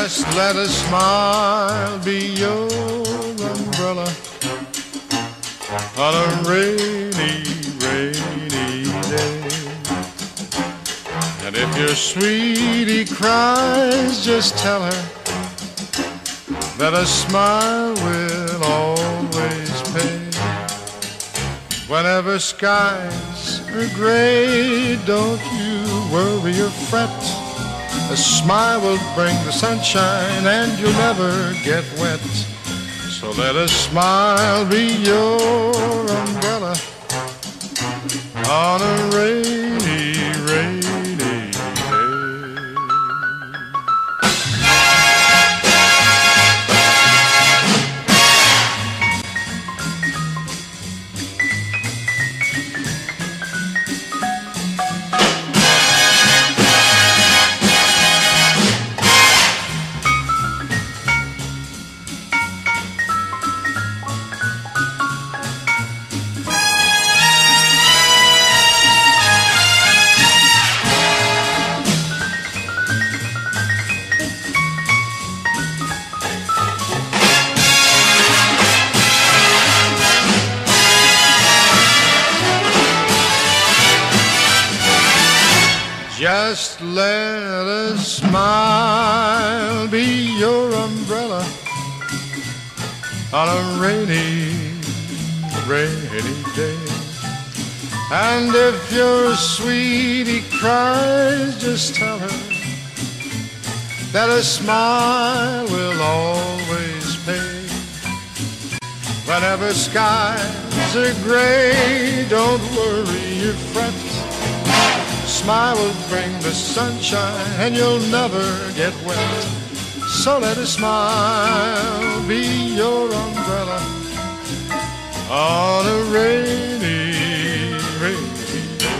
Just let a smile be your umbrella on a rainy, rainy day. And if your sweetie cries, just tell her that a smile will always pay. Whenever skies are gray, don't you worry or fret. A smile will bring the sunshine and you'll never get wet. So let a smile be your umbrella on a rainy, let a smile be your umbrella on a rainy, rainy day. And if your sweetie cries, just tell her that a smile will always pay. Whenever skies are gray, don't worry or fret. Smile will bring the sunshine and you'll never get wet. So let a smile be your umbrella on a rainy, rainy day.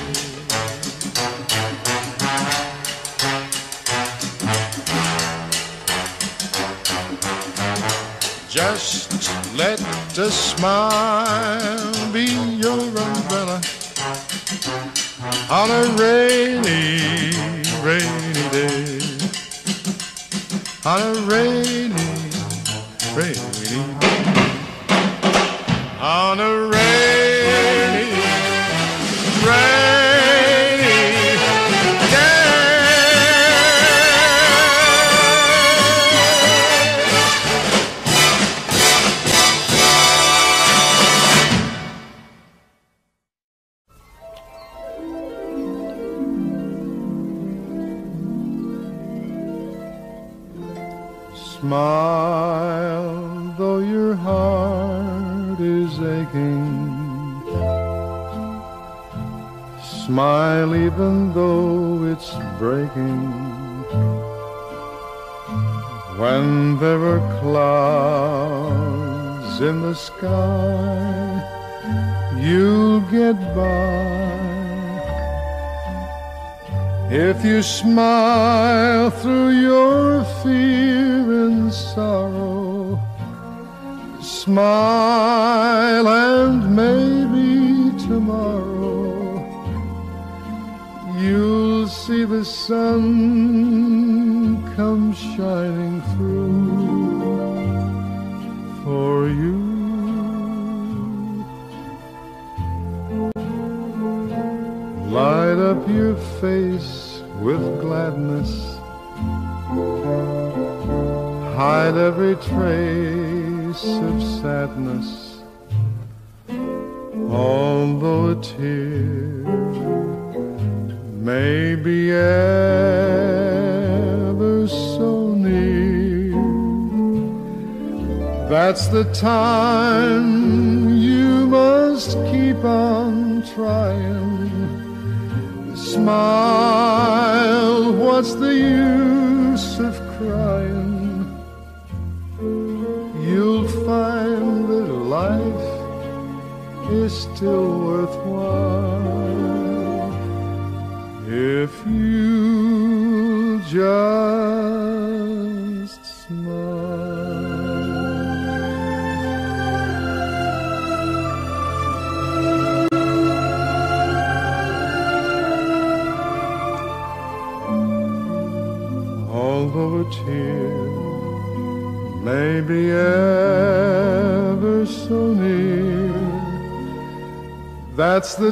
Just let a smile be your umbrella on a rainy, rainy day. On a rainy, rainy day. On a rainy, rainy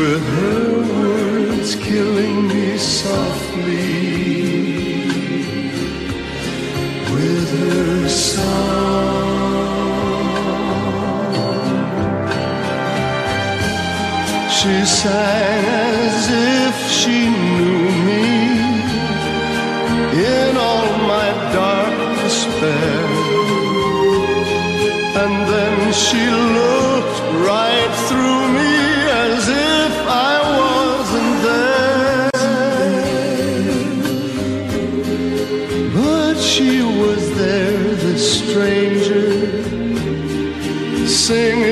with her words killing me softly, with her song. She sang as if she knew me in all my dark despair, and then she. sing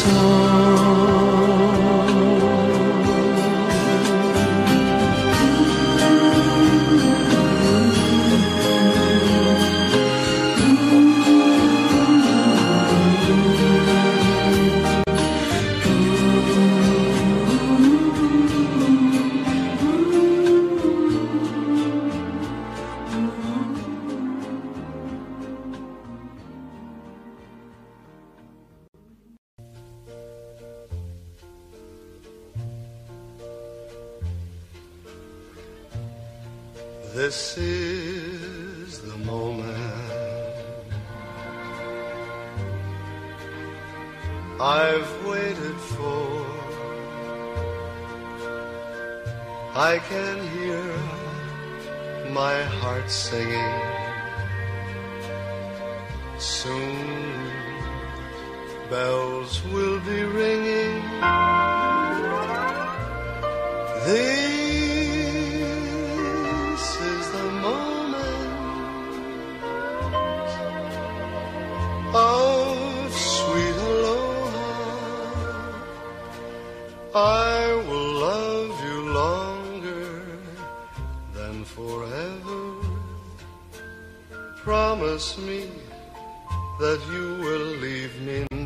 soul.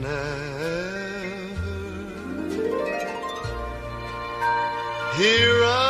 Never. Here I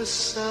the sun.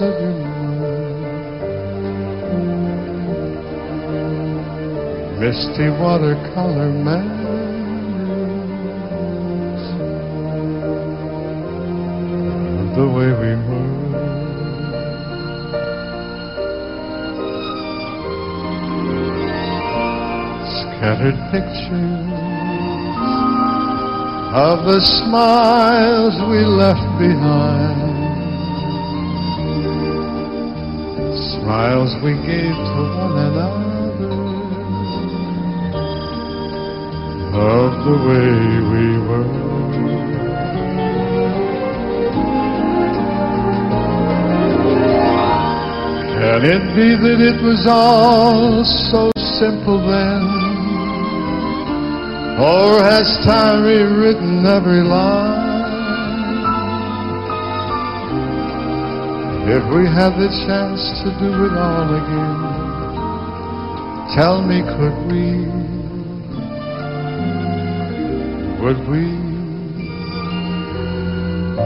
Your mouth misty watercolor memories of the way we were scattered pictures of the smiles we left behind. Smiles we gave to one another of the way we were. Can it be that it was all so simple then? Or has time rewritten every line? If we had the chance to do it all again, tell me, could we? Would we?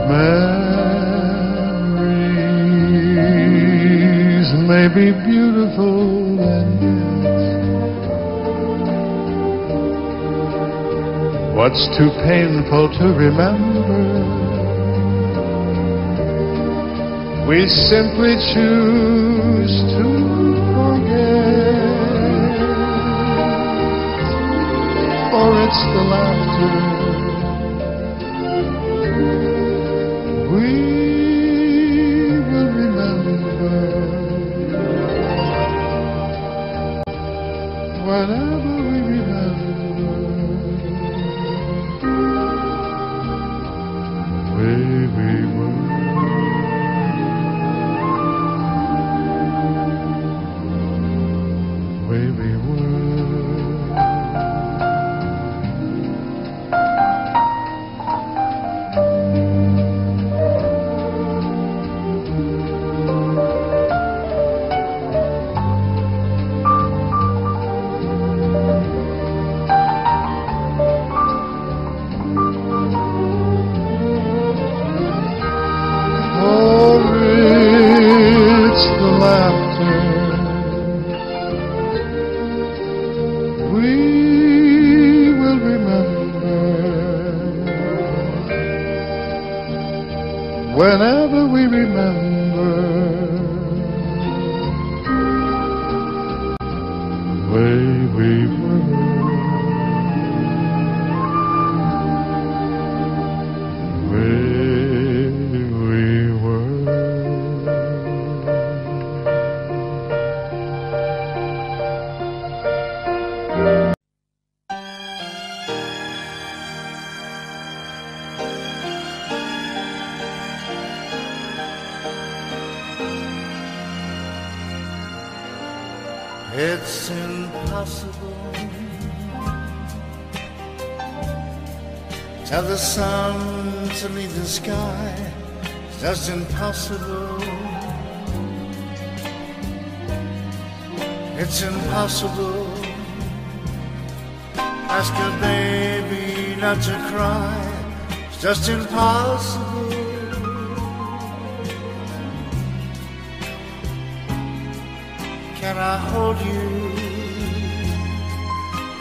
Memories may be beautiful and yet What's too painful to remember? We simply choose to forget. For it's the laughter we will remember. Whenever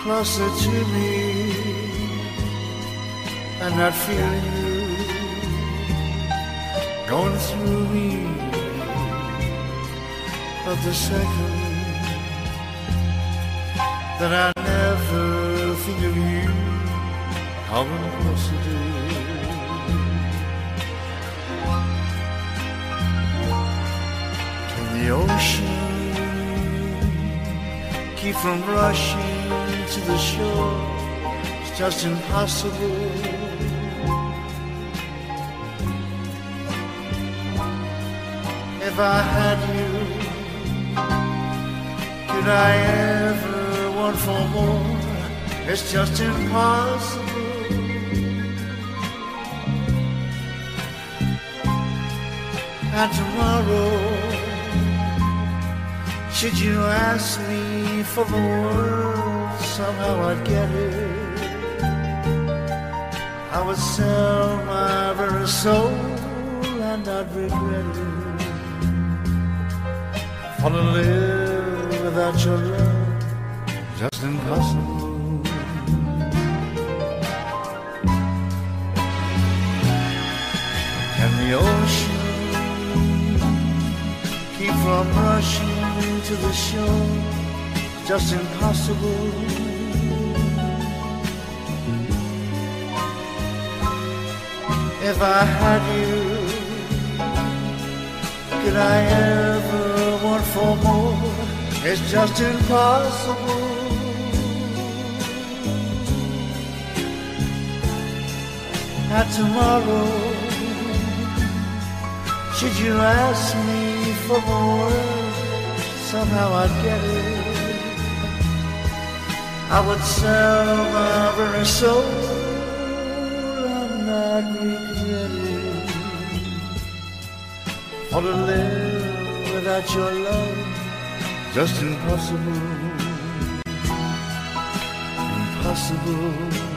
closer to me and not feel you going through me? But the second that I never think of you, how closer to Can the ocean keep from rushing to the shore? It's just impossible. If I had you, could I ever want for more? It's just impossible. And tomorrow, should you ask me for the world, somehow I'd get it. I would sell my very soul and I'd regret it. For to live without your love, just impossible. And the ocean keep from rushing to the shore, just impossible. If I had you, could I ever want for more? It's just impossible. And tomorrow, should you ask me for more, somehow I'd get it. I would sell my very soul For to live without your love, just. Impossible. Impossible.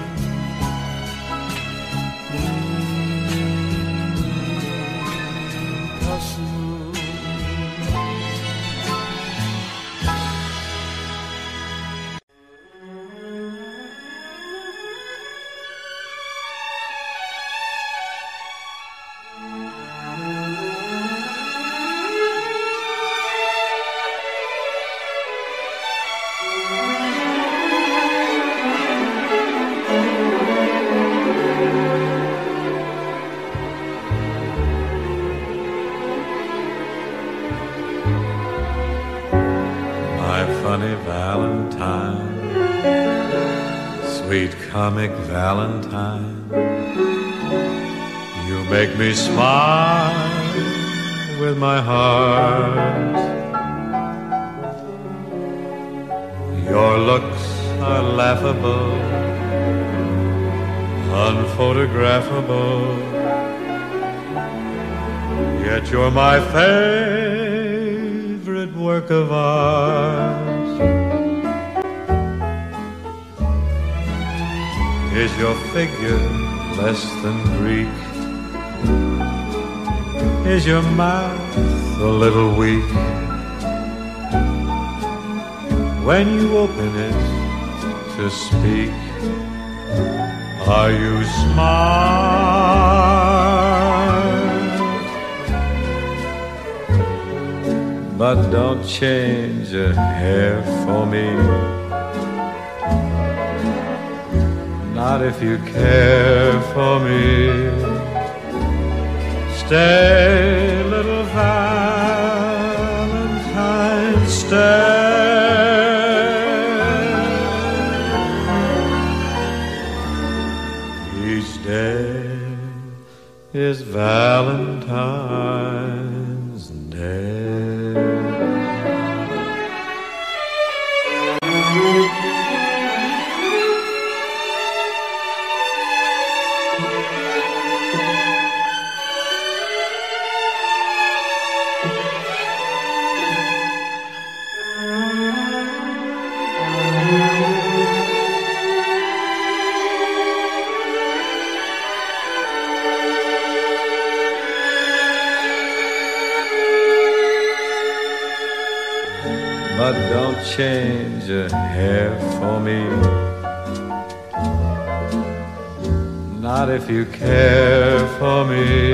Valentine, sweet comic Valentine, you make me smile with my heart. Your looks are laughable, unphotographable, yet you're my favorite work of art. Is your figure less than Greek? Is your mouth a little weak? When you open it to speak, are you smart? But don't change a hair for me. Not if you care for me. Stay, little Valentine, stay. Each day is Valentine's if you care for me.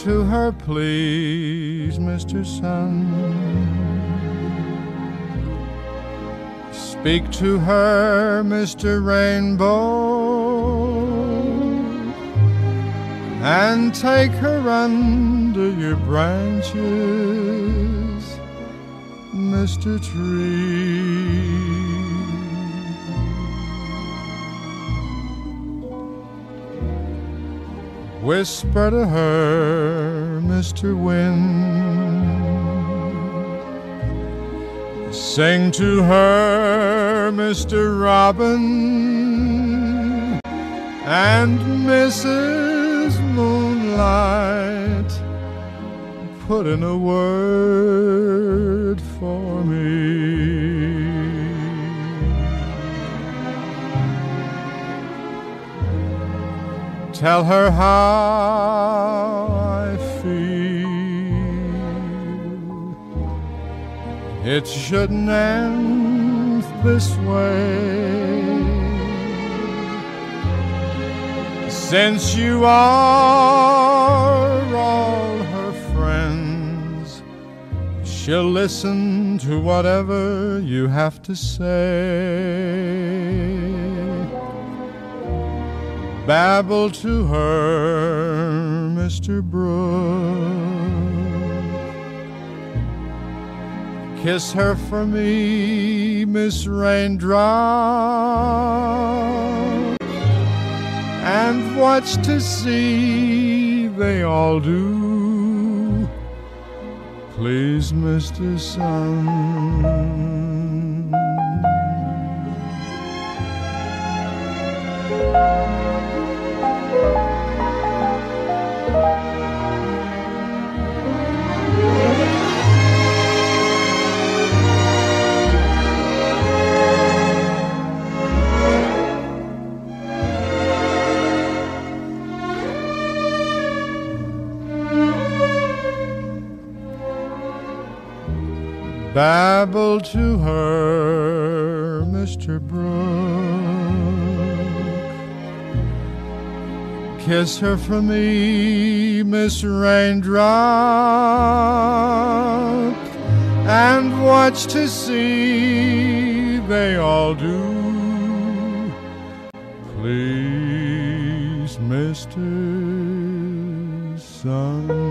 to her, please, Mr. Sun. Speak to her, Mr. Rainbow, and take her under your branches, Mr. Tree. Whisper to her, Mr. Wind. Sing to her, Mr. Robin, and Mrs. Moonlight. Put in a word for me. tell her how I feel. It shouldn't end this way. Since you are all her friends, she'll listen to whatever you have to say. Babble to her, Mr. Brooks. Kiss her for me, Miss Raindrop, and watch to see they all do. Please, Mr. Sun. Babble to her, Mr. Brook. Kiss her for me, Miss Raindrop, and watch to see they all do. Please, Mr. Sun.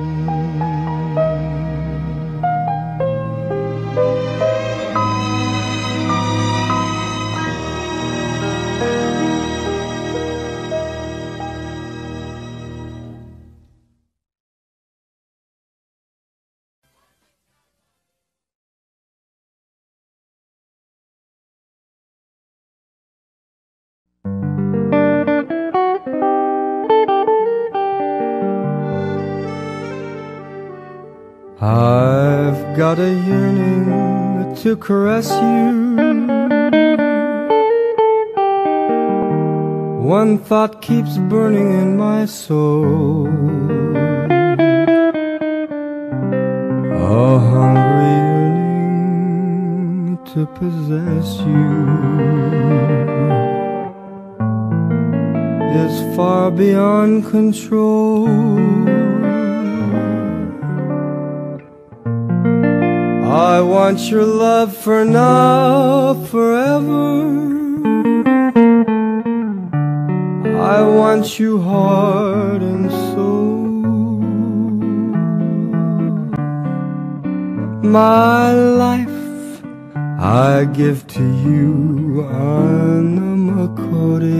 Got a yearning to caress you. One thought keeps burning in my soul. A hungry yearning to possess you is far beyond control. I want your love for now, forever. I want you heart and soul. My life I give to you, Anna Makore.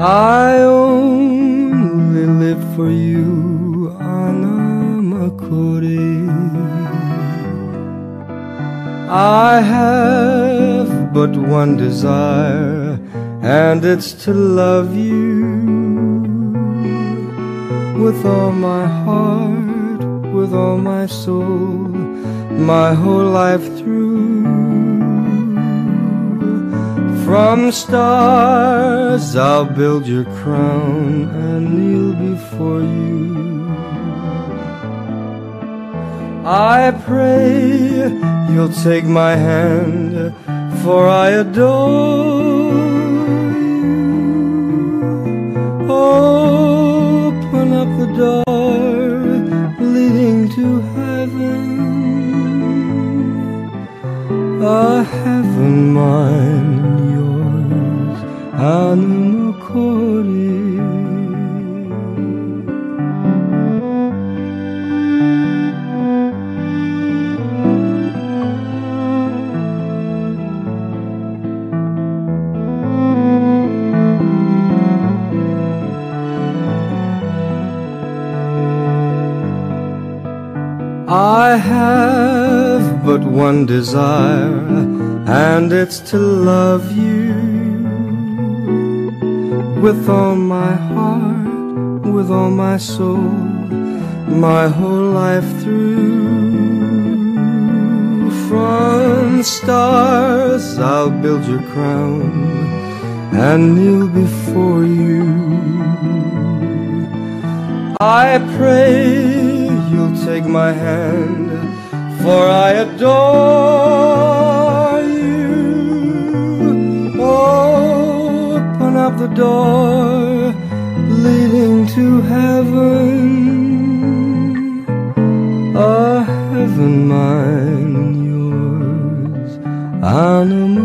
I only live for you, I have but one desire, and it's to love you with all my heart, with all my soul, my whole life through. From stars I'll build your crown and kneel before you. I pray you'll take my hand, for I adore you. Open up the door leading to heaven, a heaven mine and yours, Anamokori. I have but one desire, and it's to love you with all my heart, with all my soul, my whole life through. From stars I'll build your crown and kneel before you. I pray take my hand, for I adore you. Open up the door leading to heaven, a heaven mine and yours. Anima.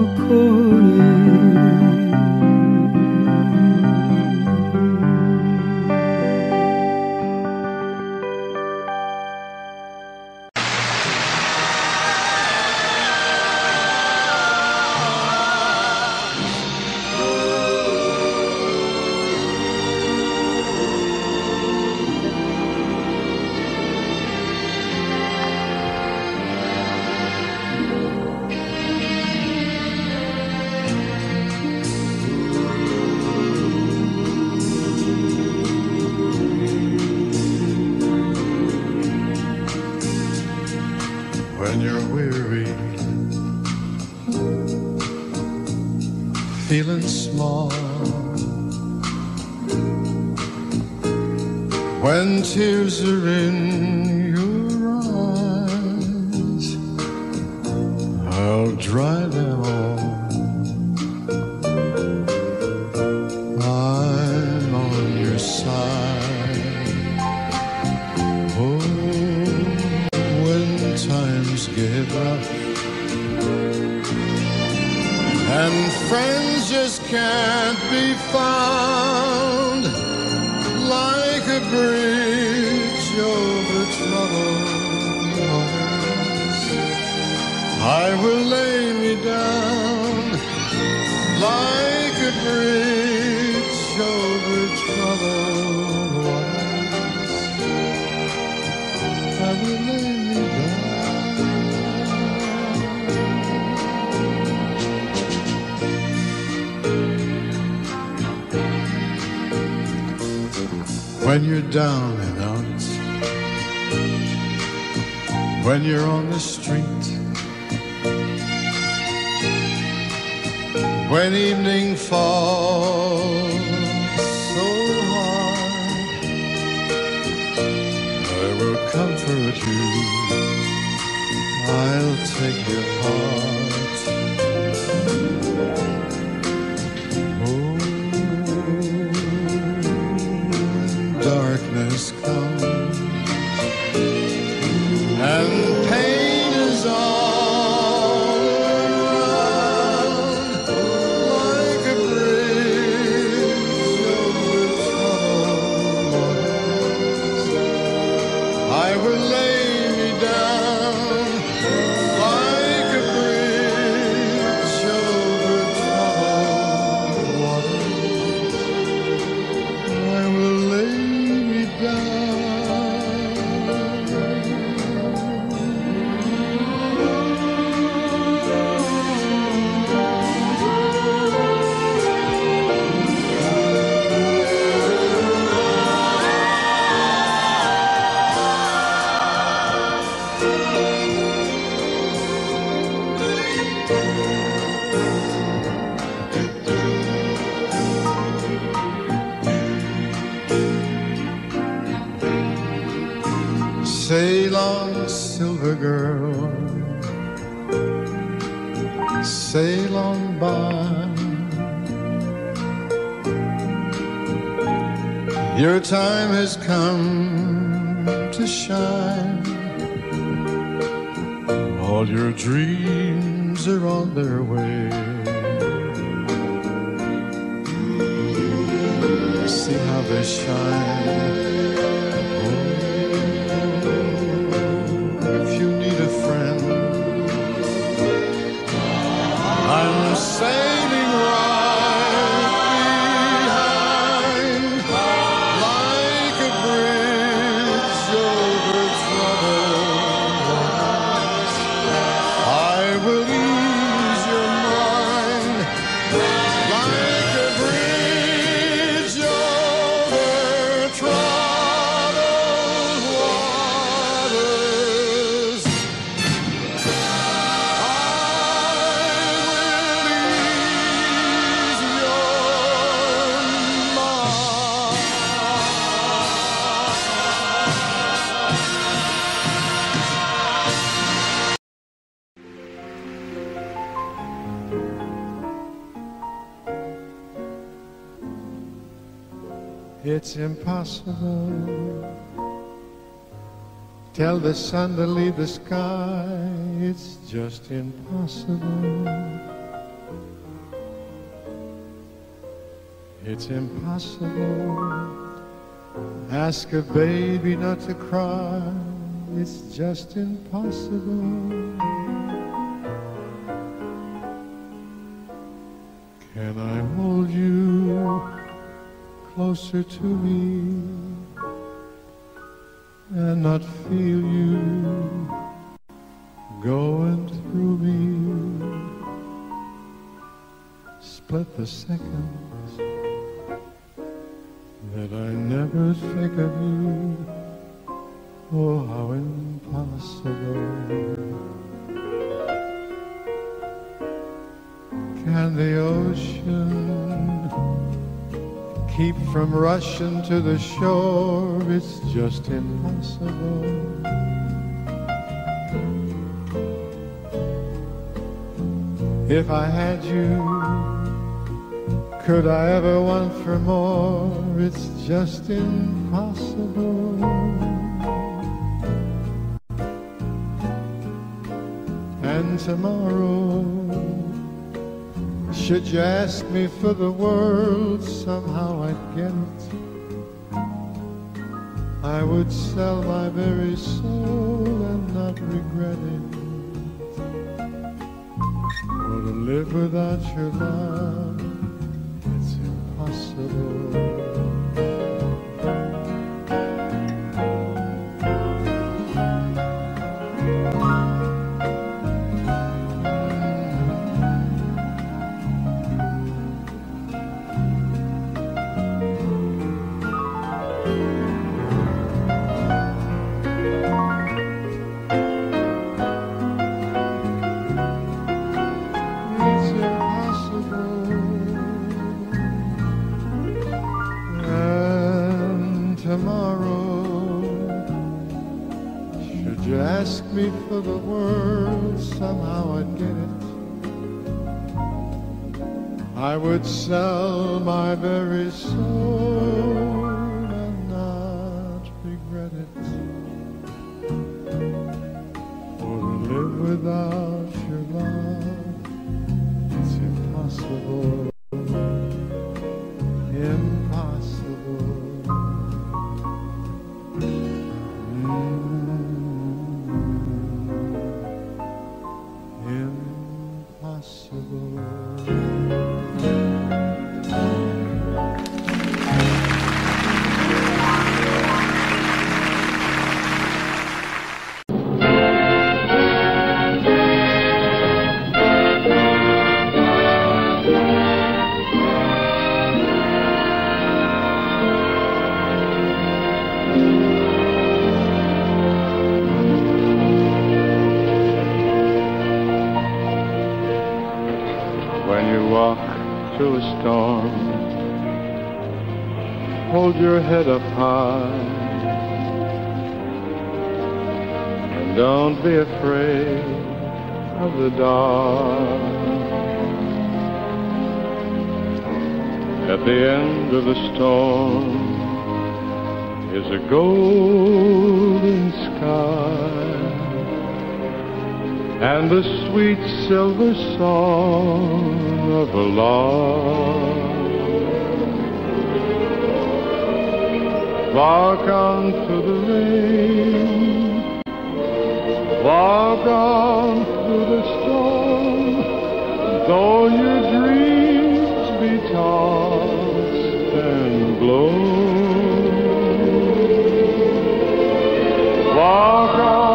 When you're down and out, when you're on the street, when evening falls so hard, I will comfort you. I'll take your heart. Your time has come to shine. All your dreams are on their way. See how they shine. if you need a friend. I'm sailing It's impossible. Tell the sun to leave the sky. It's just impossible. It's impossible. Ask a baby not to cry. It's just impossible. Can I closer to me and not feel you going through me? Split the seconds that I never think of you. Oh, how impossible. Can the ocean keep from rushing to the shore? It's just impossible. If I had you, could I ever want for more? It's just impossible. And tomorrow, should you ask me for the world, somehow I'd get it. I would sell my very soul and not regret it. For to live without your love, sell my very soul and not regret it. To live without head up high. And don't be afraid of the dark. At the end of the storm is a golden sky and the sweet silver song of a lark. Walk on through the rain, walk on through the storm, though your dreams be tossed and blown. Walk on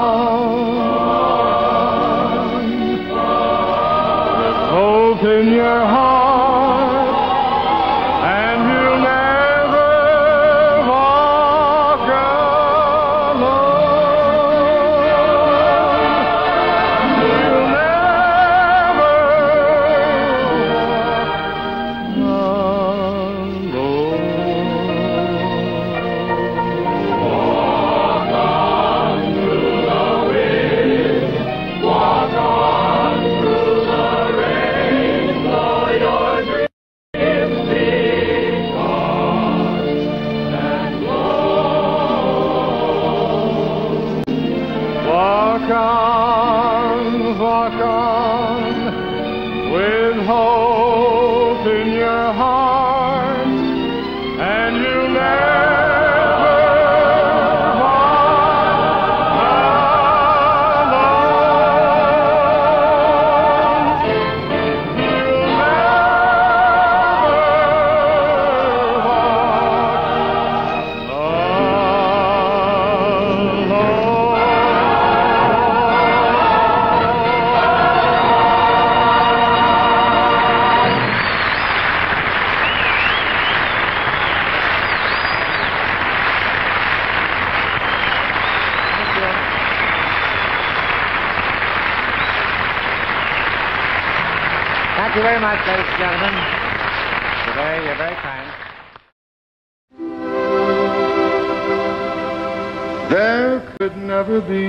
never be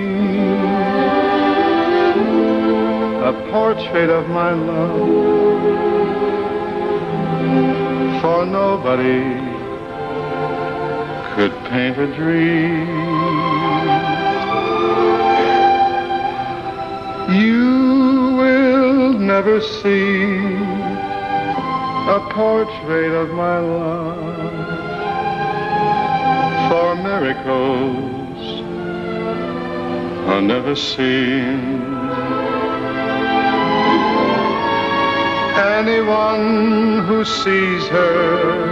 a portrait of my love, for nobody could paint a dream. You will never see a portrait of my love, for miracles are never seen. Anyone who sees her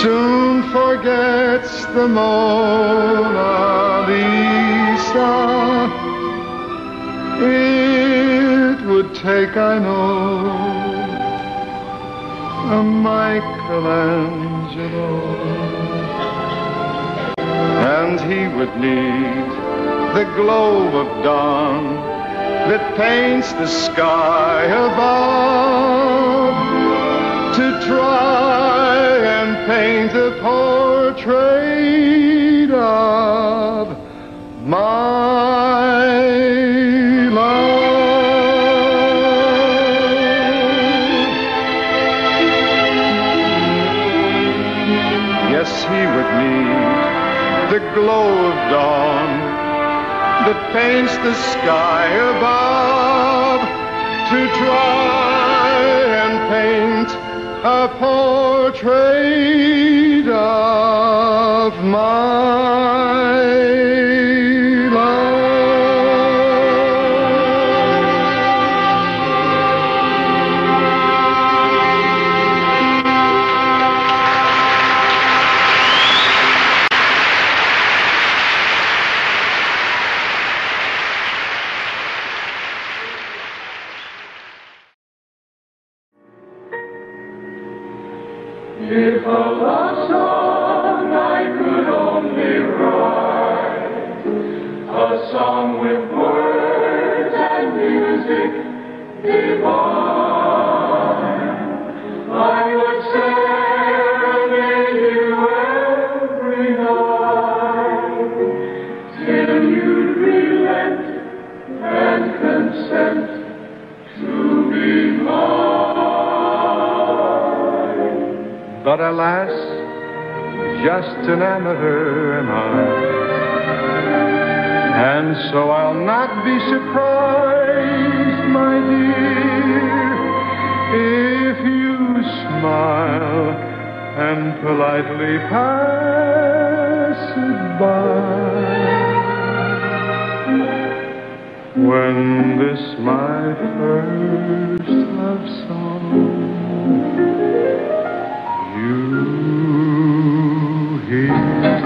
soon forgets the Mona Lisa. It would take, I know, a Michelangelo, and he would need the glow of dawn that paints the sky above to try and paint a portrait dawn that paints the sky above to try and paint a portrait of my If a love song I could only write, a song with words and music. Divine, But alas, just an amateur am I. And so I'll not be surprised, my dear, if you smile and politely pass it by. When this my first love song you hear.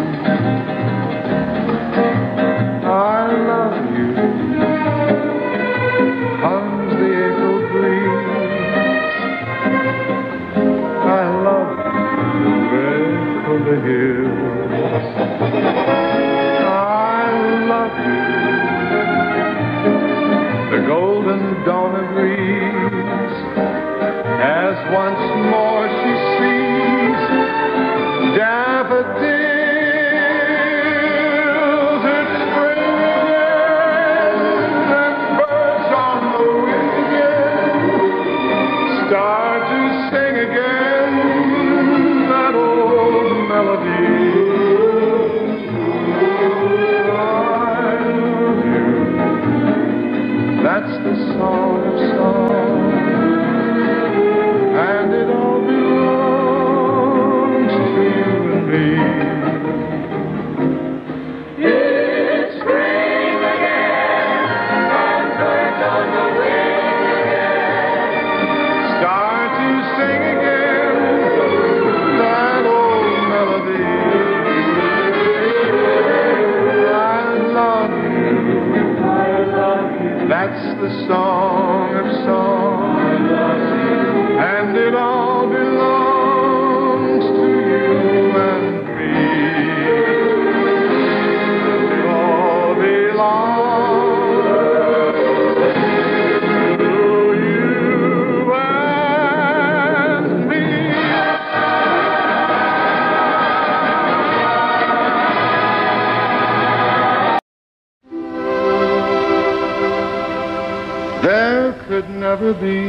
Never be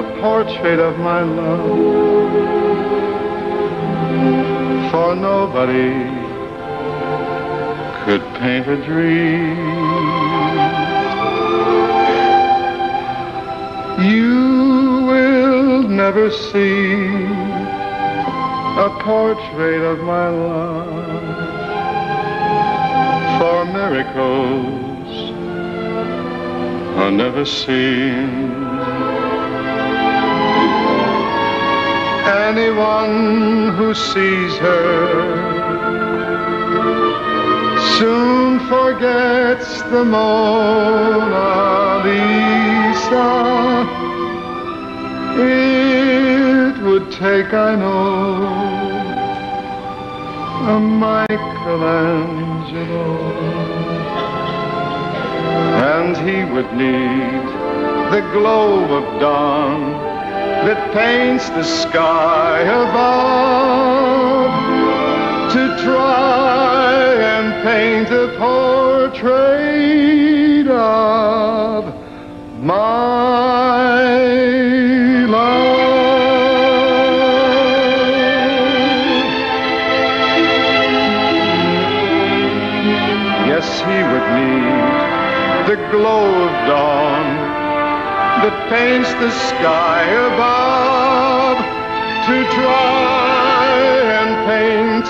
a portrait of my love, for nobody could paint a dream. You will never see a portrait of my love, for miracles are never seen. Anyone who sees her soon forgets the Mona Lisa. It would take, I know, a Michelangelo, and he would need the glow of dawn that paints the sky above to try and paint a portrait of my paints the sky above to try and paint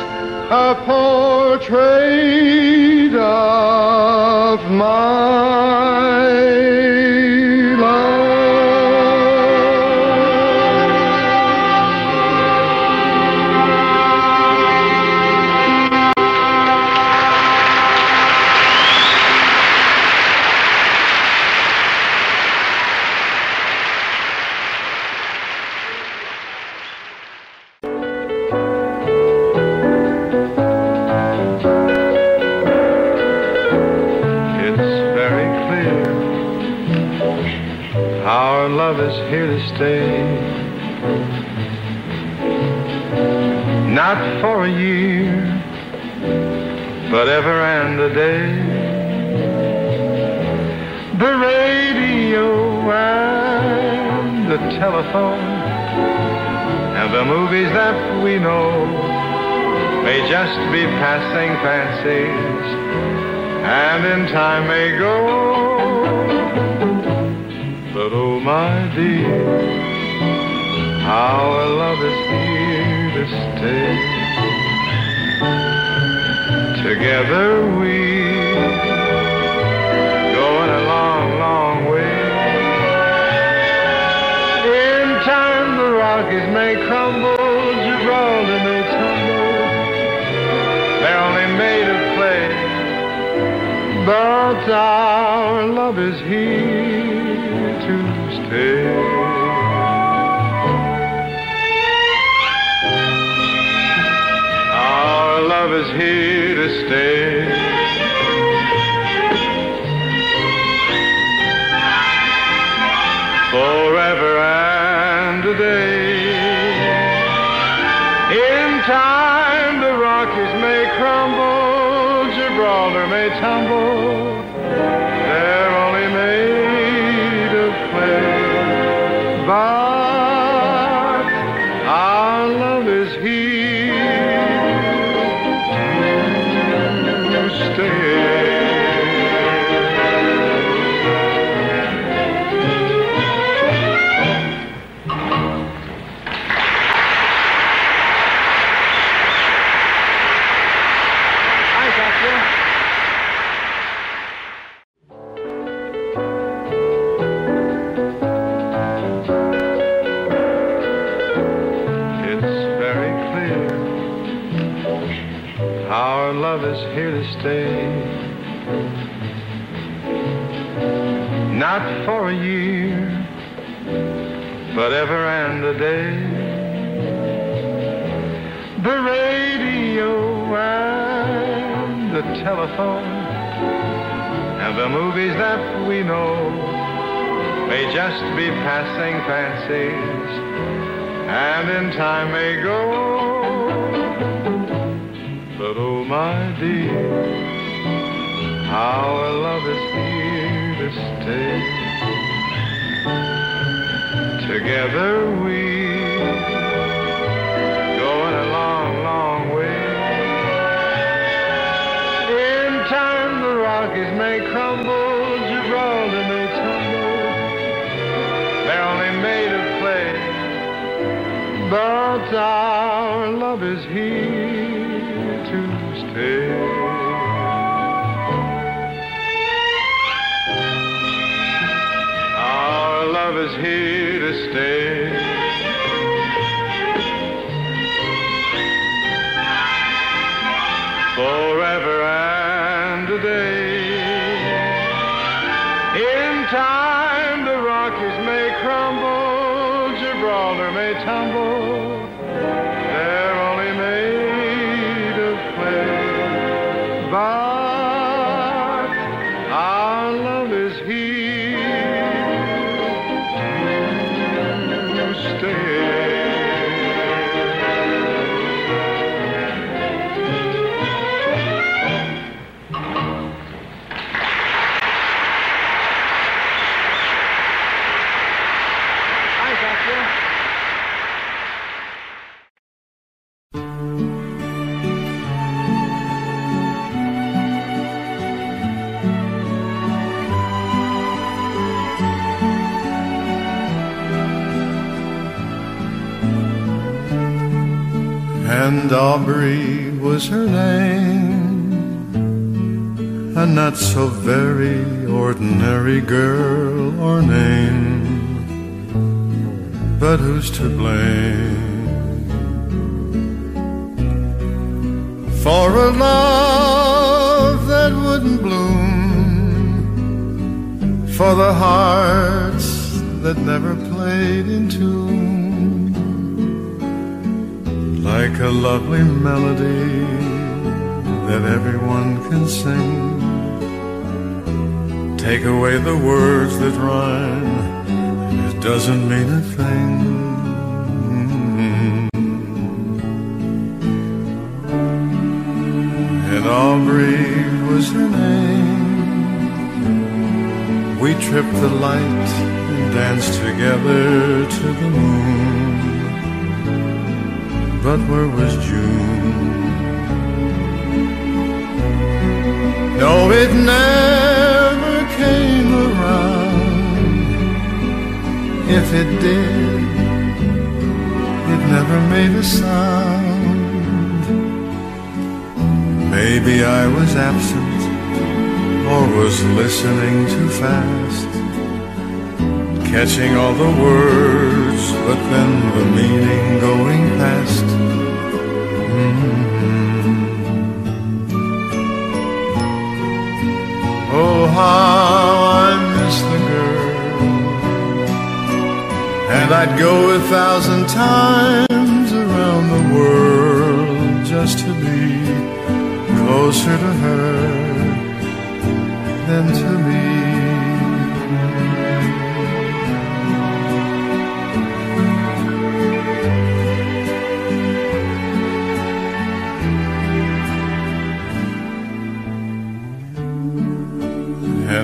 a portrait of my for a year, but ever and a day. The radio and the telephone and the movies that we know may just be passing fancies and in time may go. But oh, my dear, our love is here to stay. Together we going a long, long way. In time the Rockies may crumble, Gibraltar may tumble. They're only made of clay. But our love is here to stay. Our love is here to stay. For a year, but ever and a day. The radio and the telephone and the movies that we know may just be passing fancies and in time may go. But oh, my dear, our love is here to stay. Together we going a long, long way. In time the Rockies may crumble, Gibraltar may tumble. They're only made of clay, but our love is here to stay. Our love is here was her name, a not so very ordinary girl or name, but who's to blame? For a love that wouldn't bloom, for the hearts that never played in tune? Like a lovely melody that everyone can sing. Take away the words that rhyme, it doesn't mean a thing. And Aubrey was her name. We tripped the light and danced together to the moon but where was June? No, it never came around. If it did, it never made a sound. Maybe I was absent or was listening too fast catching all the words, but then the meaning going past. How I miss the girl, and I'd go a thousand times around the world just to be closer to her than to me.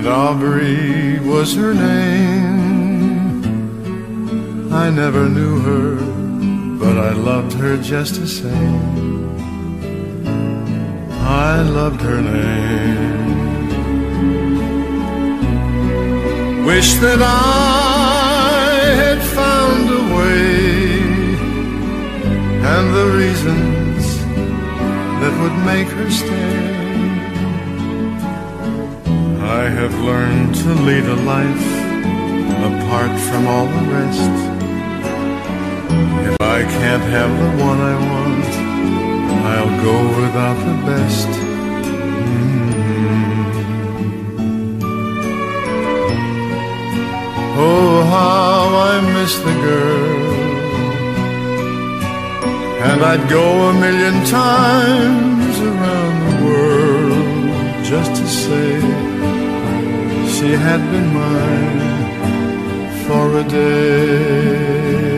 And Aubrey was her name. I never knew her, but I loved her just the same. I loved her name. Wish that I had found a way and the reasons that would make her stay. I have learned to lead a life apart from all the rest. If I can't have the one I want, I'll go without the best. Mm. Oh, how I miss the girl. And I'd go a million times around the world just to say she had been mine for a day.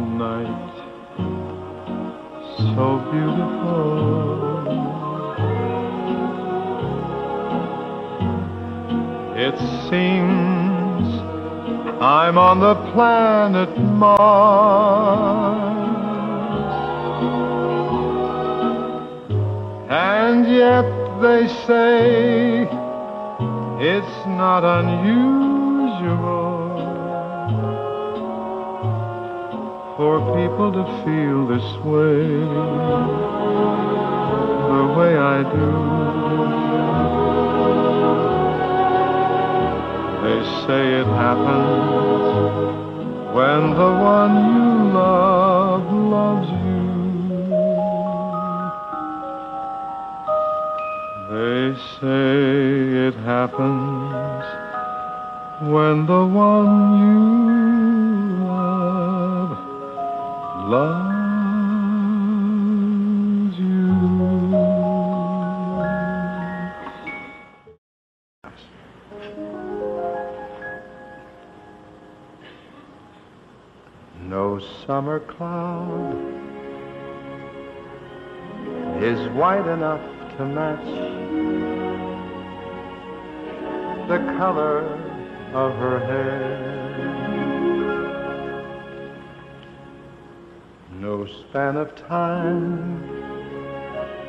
Night so beautiful. It seems I'm on the planet Mars. And yet they say it's not unusual for people to feel this way, the way I do. They say it happens when the one you love loves you. They say it happens when the one you loves you. No summer cloud is white enough to match the color of her hair. No span of time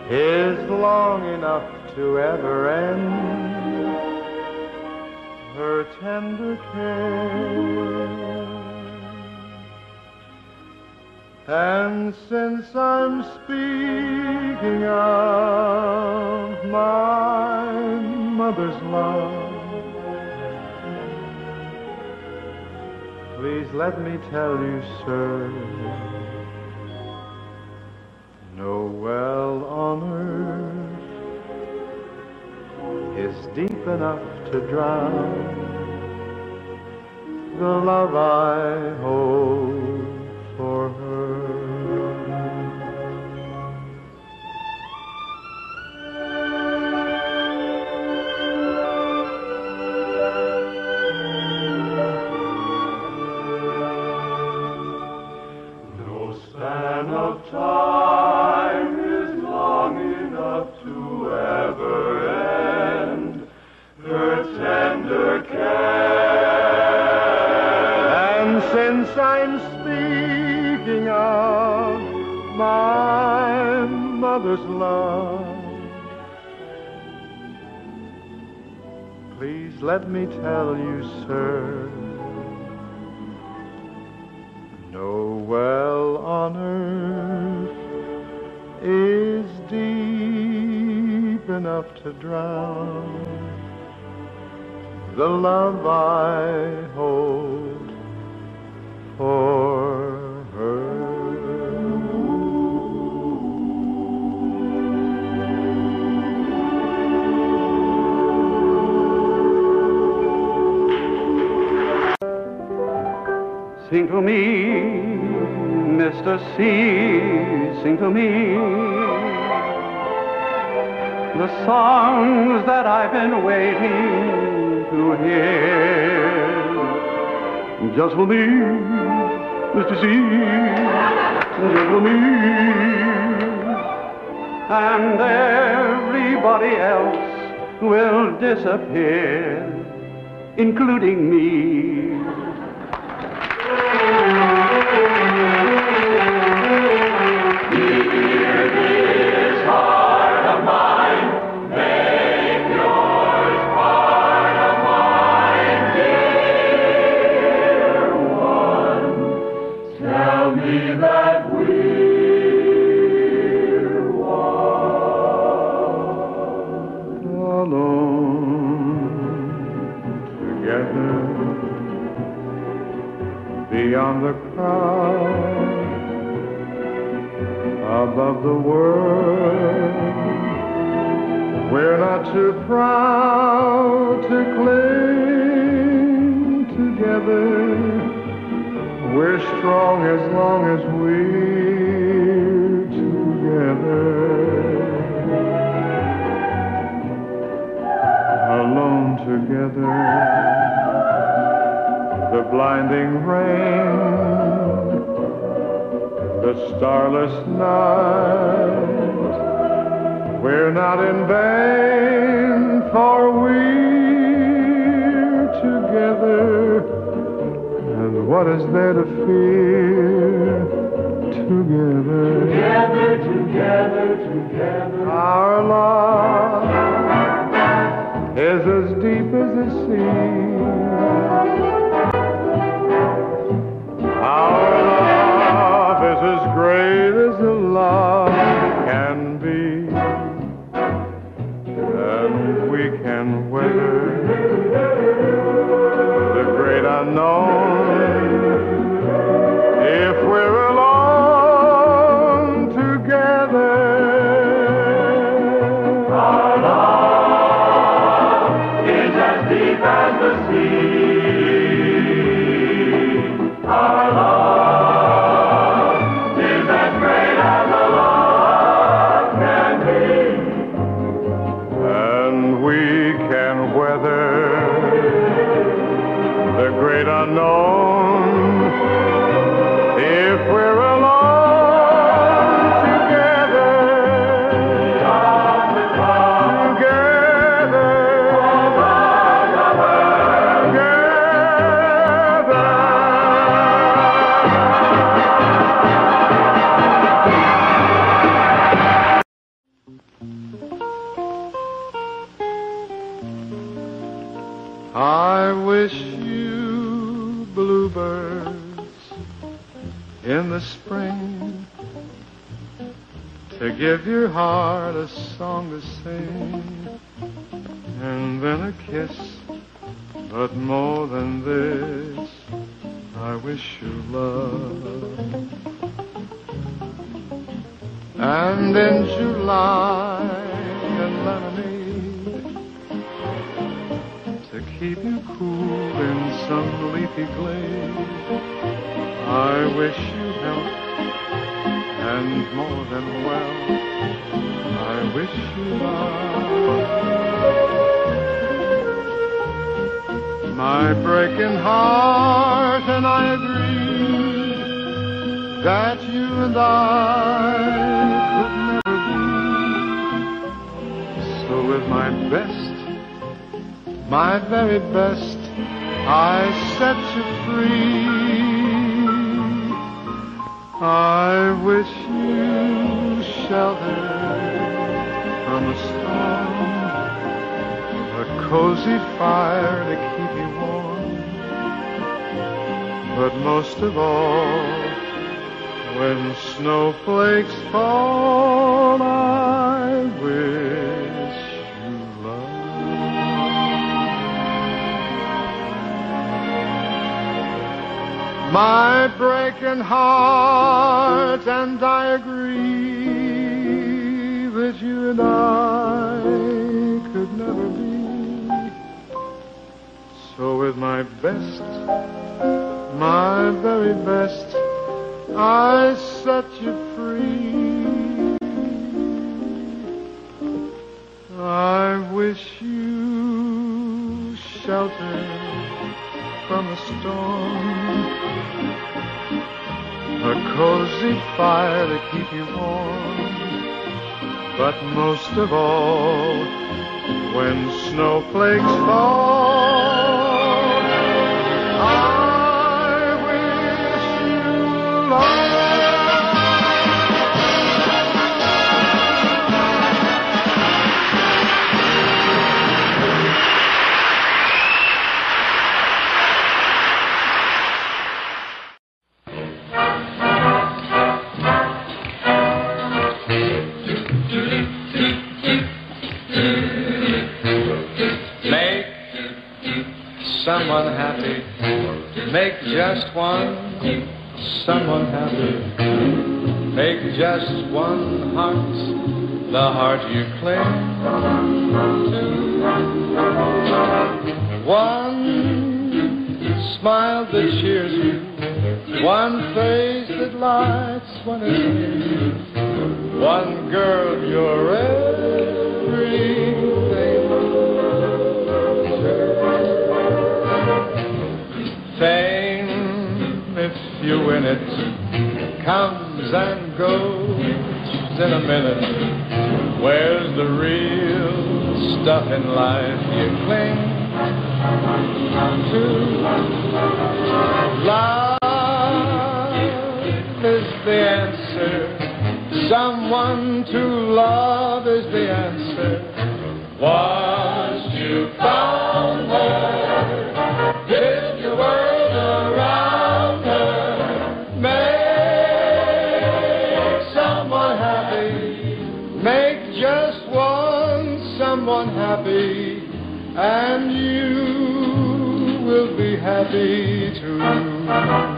is long enough to ever end her tender care. And since I'm speaking of my mother's love, please let me tell you, sir, no well on earth is deep enough to drown the love I hold for her. Mother's love, please let me tell you, sir. No well on earth is deep enough to drown the love I hold for Sing to me, Mr. C, sing to me the songs that I've been waiting to hear. Just for me, Mr. C, just for me. And everybody else will disappear, including me. The world. We're not too proud to cling together. We're strong as long as we're together. Alone together. The blinding rain, the starless night. We're not in vain, for we're together. And what is there to fear? Together. Together, together, together. Our love is as deep as the sea. Can weather heart a song to sing and then a kiss. But more than this, I wish you love. And in July, a lemonade to keep you cool in some leafy glade. I wish you health and more than well. Wish you love. My breaking heart and I agree that you and I could never be. So with my best my very best, I set you free. I wish cozy fire to keep you warm. But most of all, when snowflakes fall, I wish you love. my breaking heart, best, my very best, I set you free. I wish you shelter from the storm. A cozy fire to keep you warm. But most of all, when snowflakes fall, Make just one someone happy. Make just one heart the heart you cling to. One smile that cheers you. One face that lights it's near. One girl you're everything. You win it, comes and goes in a minute. Where's the real stuff in life you cling to? Love is the answer. Someone to love is the answer. Once be happy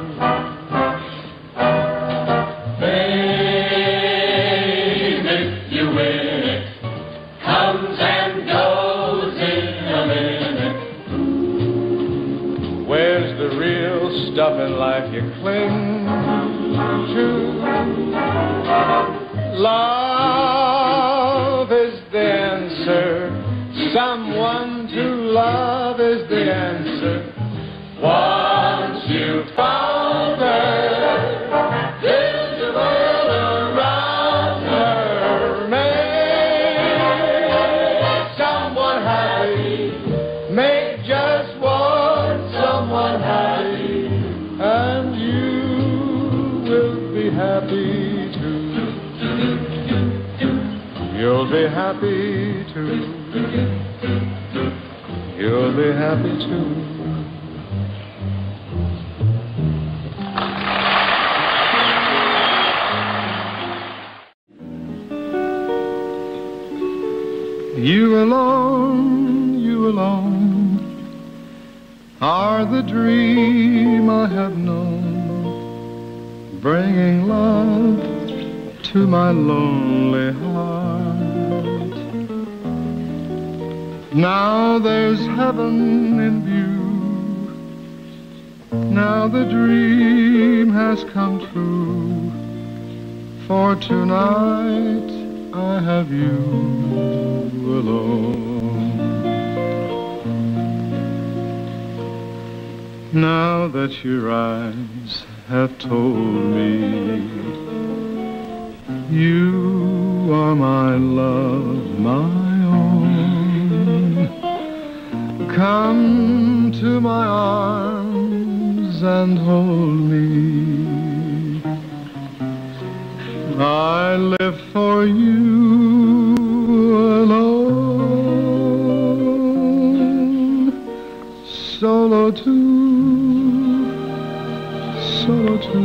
happy too. You alone, you alone are the dream I have known, bringing love to my lonely heart. Now there's heaven in view. Now the dream has come true. For tonight I have you alone. Now that your eyes have told me you are my love, my come to my arms and hold me. I live for you alone. Solo tu, solo tu.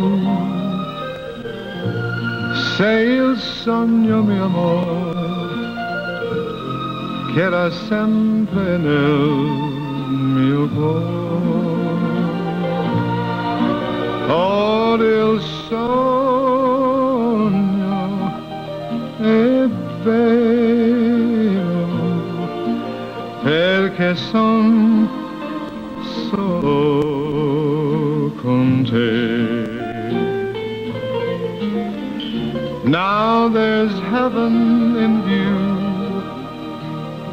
Sei il sogno mio amore che era sempre nel mio cuore. Ora il sogno è vero perché son solo con te. Now there's heaven in view.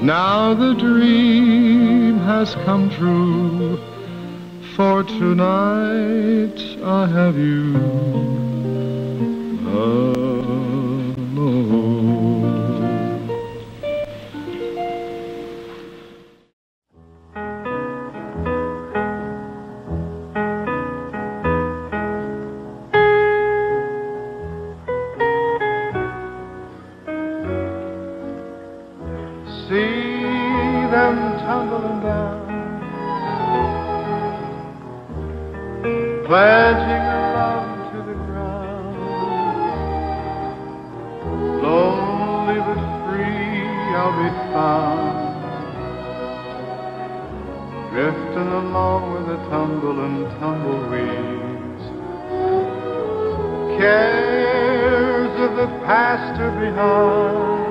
Now the dream has come true. For tonight I have you alone. See tumbling down, pledging love to the ground. Lonely but free, I'll be found, drifting along with the tumble and tumbleweeds. Cares of the past are behind.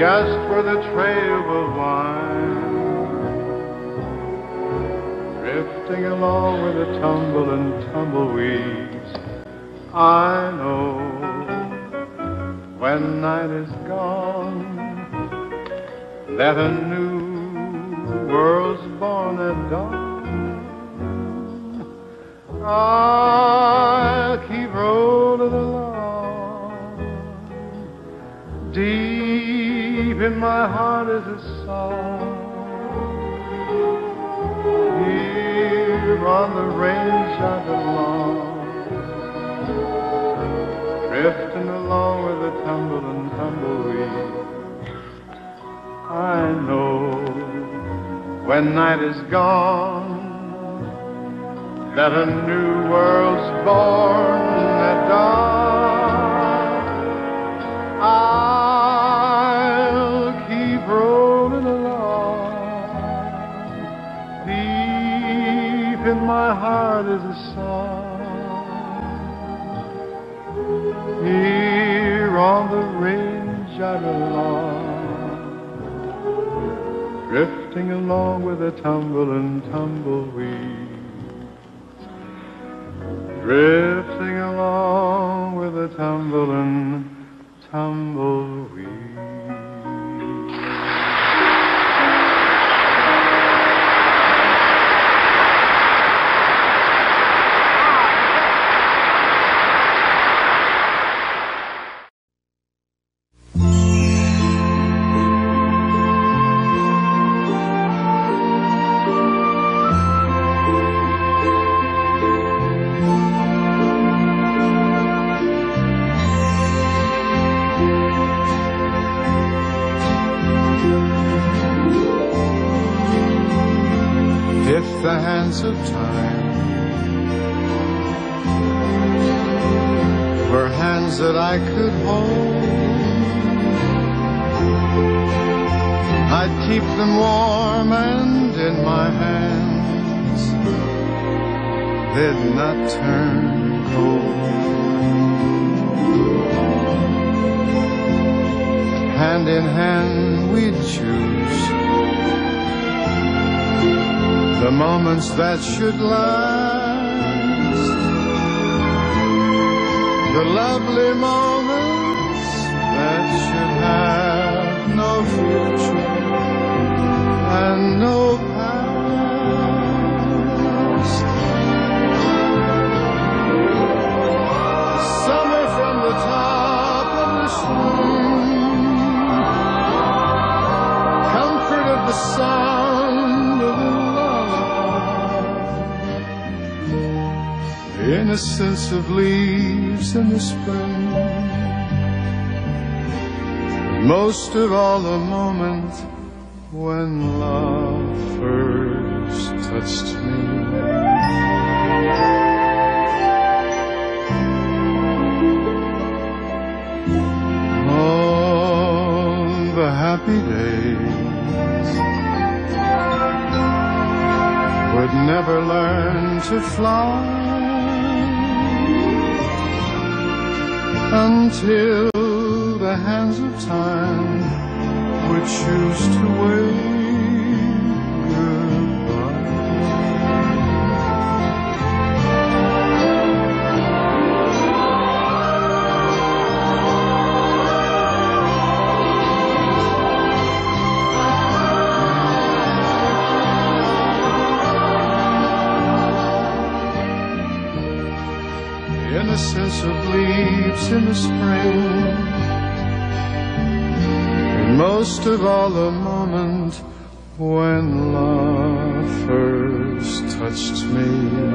Just where the trail will wind, drifting along with the tumble and tumbleweeds. I know when night is gone that a new world's born at dawn. I'll my heart is a song. Here on the range I belong. Drifting along with the tumble and tumbleweed. I know when night is gone that a new world's born at dawn. My heart is a song. Here on the range I belong. Drifting along with a tumble and tumbleweed drifting along with a tumble and tumbleweed. The of time. Were hands that I could hold, I'd keep them warm and in my hands. They'd not turn cold. Hand in hand we'd choose the moments that should last, the lovely moments that should have no future and no innocence of leaves in the spring. Most of all, the moment when love first touched me. Oh, the happy days would never learn to fly until the hands of time would choose to wave most of all the moment when love first touched me.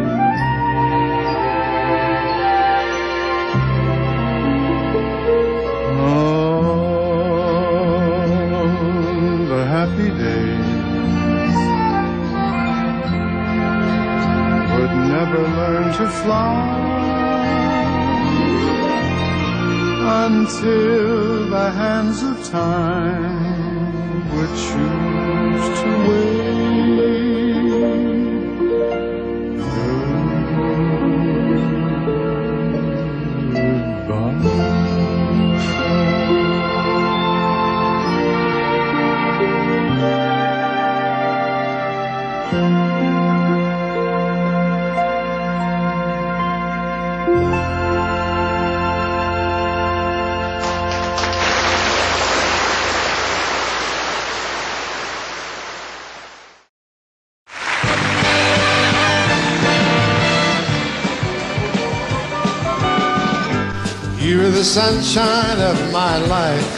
sunshine of my life.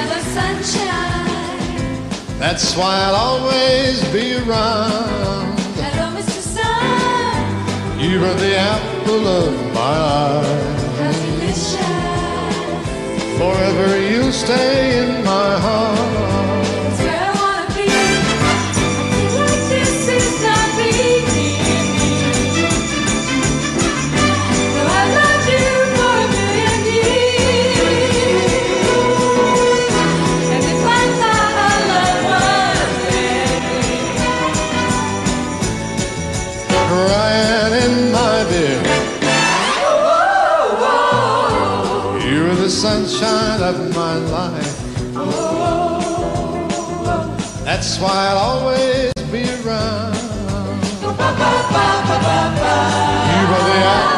Ever sunshine. That's why I'll always be around. Hello, Mr. Sun. You are the apple of my eye. Forever you'll stay in my heart. why I'll always be around. You are the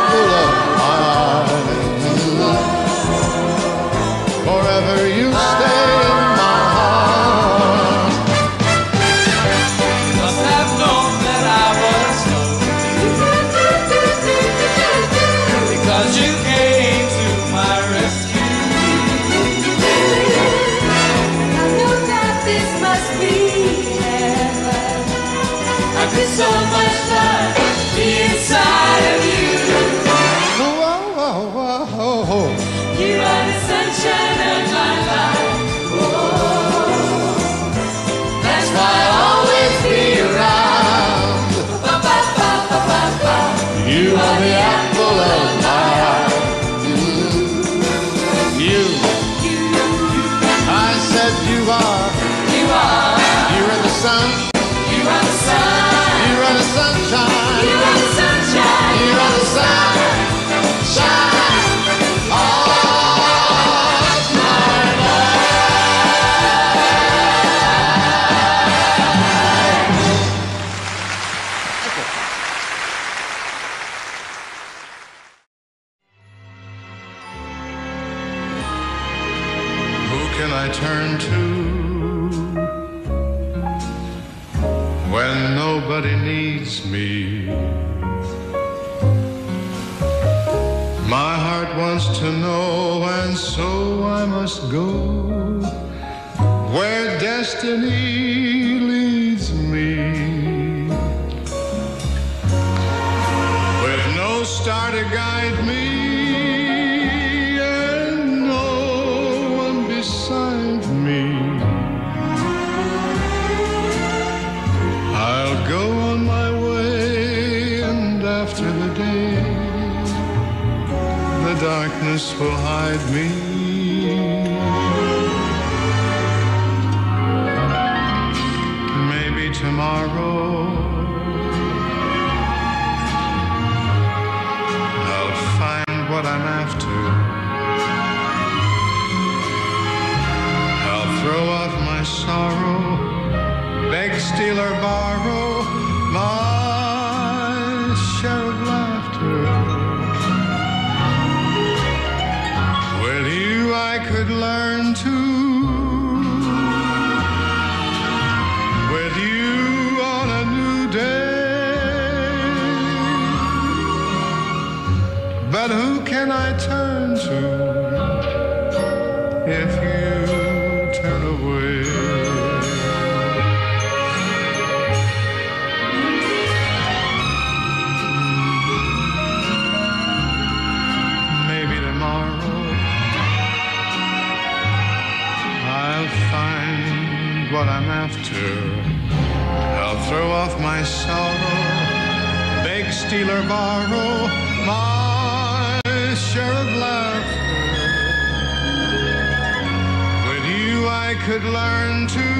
nobody needs me. My heart wants to know, and so I must go where destiny leads me. With no star to guide. darkness will hide me. Maybe tomorrow I'll find what I'm after. I'll throw off my sorrow, beg, steal, or borrow. Throw off my sorrow, beg, steal, or borrow my share of laughter. With you, I could learn to